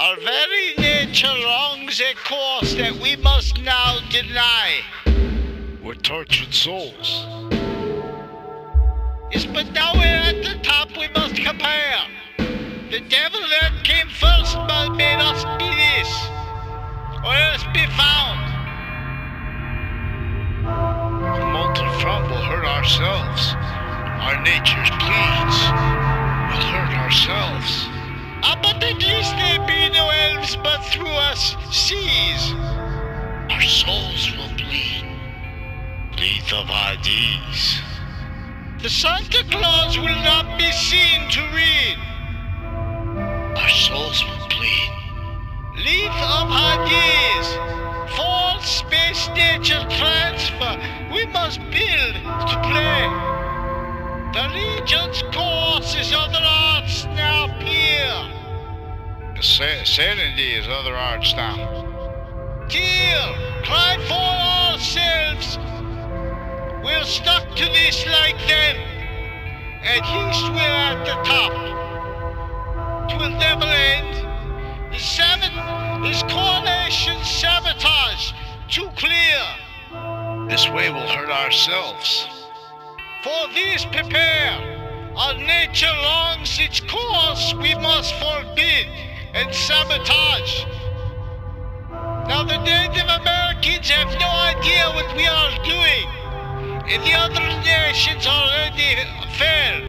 Our very nature longs a course that we must now deny. We're tortured souls. Yes, but now we're at the top, we must compare. The devil that came first but made us be this, or else be found. The molten front will hurt ourselves. Our nature's pleads will hurt ourselves. Ah, but at least elves but through us seas. Our souls will bleed. Bleed of Hades. The Santa Claus will not be seen to read. Our souls will bleed. Lethe of Hades. False space nature transfer. We must build to play. The Legion's The serenity is other arts now. Tear, cry for ourselves. We're stuck to this like them. At least we're at the top. Twill never end. Is seven is coalition sabotage too clear? This way will hurt ourselves. For this prepare. Our nature longs its course and sabotage. Now the Native Americans have no idea what we are doing, and the other nations already failed.